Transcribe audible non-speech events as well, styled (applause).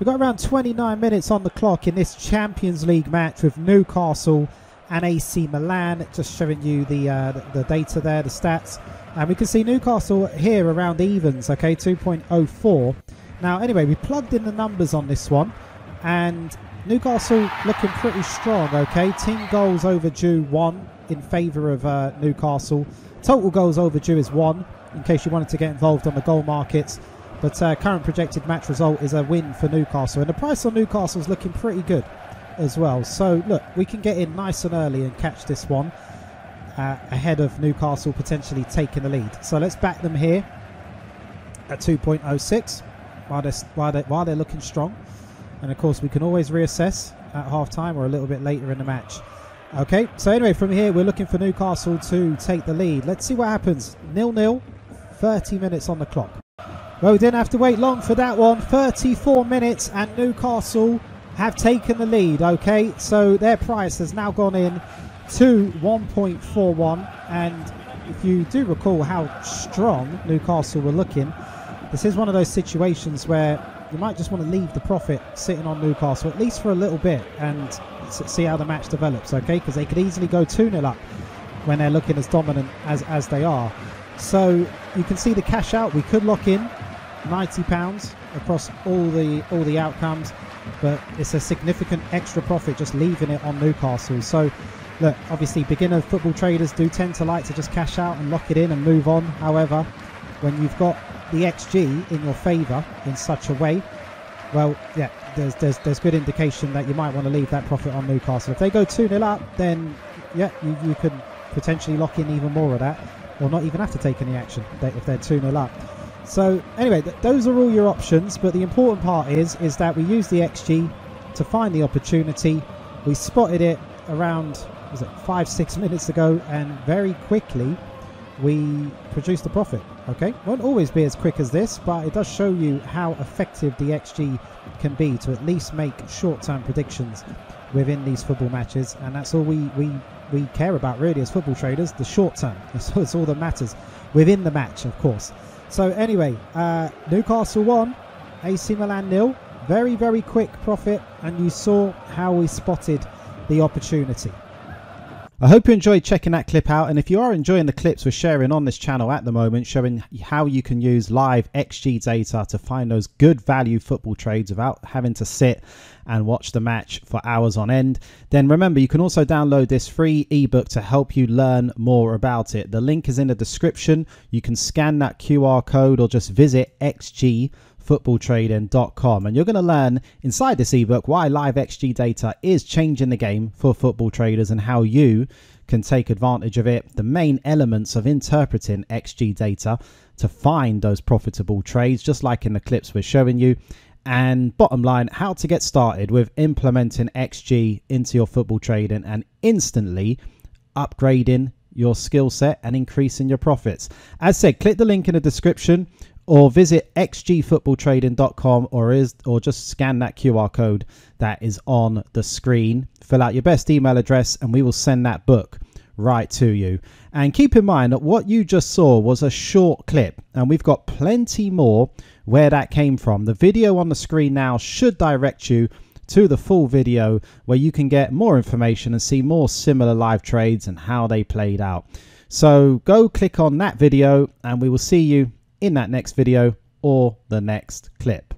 We've got around 29 minutes on the clock in this Champions League match with Newcastle and AC Milan. Just showing you the uh, the data there, the stats. And we can see Newcastle here around evens, okay, 2.04. Now, anyway, we plugged in the numbers on this one, and Newcastle looking pretty strong, okay. Team goals overdue, one in favour of uh, Newcastle. Total goals overdue is one, in case you wanted to get involved on the goal markets. But uh, current projected match result is a win for Newcastle. And the price on Newcastle is looking pretty good as well. So, look, we can get in nice and early and catch this one uh, ahead of Newcastle potentially taking the lead. So let's back them here at 2.06 while they're, while, they're, while they're looking strong. And of course, we can always reassess at half time or a little bit later in the match. Okay, so anyway, from here, we're looking for Newcastle to take the lead. Let's see what happens. Nil nil, 30 minutes on the clock. Well, we didn't have to wait long for that one. 34 minutes, and Newcastle have taken the lead. Okay, so their price has now gone in to 1.41. And if you do recall how strong Newcastle were looking, this is one of those situations where you might just want to leave the profit sitting on Newcastle, at least for a little bit, and see how the match develops, okay? Because they could easily go 2 0 up when they're looking as dominant as, as they are. So you can see the cash out. We could lock in ninety pounds across all the all the outcomes, but it's a significant extra profit just leaving it on Newcastle. So look, obviously beginner football traders do tend to like to just cash out and lock it in and move on. However, when you've got the XG in your favour in such a way, well, yeah, there's there's there's good indication that you might want to leave that profit on Newcastle. If they go two 0 up, then yeah, you, you could potentially lock in even more of that, or not even have to take any action if they're two 0 up. So anyway, th- those are all your options. But the important part is is that we use the XG to find the opportunity. We spotted it around was it five six (laughs) minutes ago, and very quickly we produced the profit. Okay, won't always be as quick as this, but it does show you how effective the XG can be to at least make short-term predictions within these football matches, and that's all we we we care about really as football traders. The short term, that's, (laughs) that's all that matters within the match, of course. So anyway, uh, Newcastle one, AC Milan nil. Very very quick profit, and you saw how we spotted the opportunity. I hope you enjoyed checking that clip out, and if you are enjoying the clips we're sharing on this channel at the moment, showing how you can use live XG data to find those good value football trades without having to sit and watch the match for hours on end, then remember you can also download this free ebook to help you learn more about it. The link is in the description. You can scan that QR code or just visit XG footballtrading.com and you're going to learn inside this ebook why live xg data is changing the game for football traders and how you can take advantage of it. The main elements of interpreting xg data to find those profitable trades just like in the clips we're showing you. And bottom line, how to get started with implementing XG into your football trading and instantly upgrading your skill set and increasing your profits. As said, click the link in the description or visit xgfootballtrading.com or is or just scan that QR code that is on the screen. Fill out your best email address and we will send that book right to you. And keep in mind that what you just saw was a short clip and we've got plenty more where that came from. The video on the screen now should direct you to the full video where you can get more information and see more similar live trades and how they played out. So go click on that video and we will see you in that next video or the next clip.